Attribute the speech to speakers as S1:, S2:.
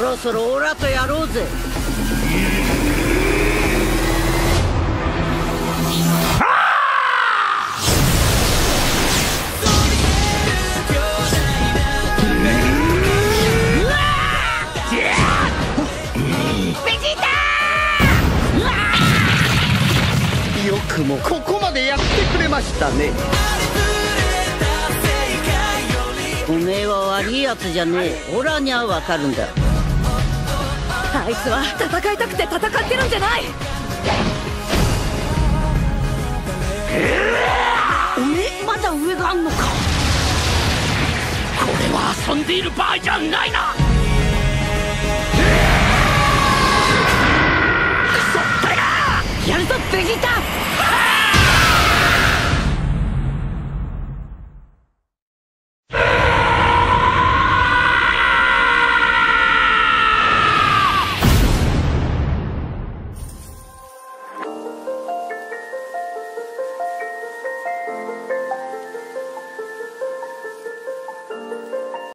S1: ろそろオラとやろうぜ。よくもここまでやってくれましたね。おめえは悪いやつじゃねえ。オラにはわかるんだ
S2: あいつは戦いたくて戦ってるんじゃない。
S1: おめまだ上があんのか。これは遊んでいる場合じゃないな。っやるぞベータ。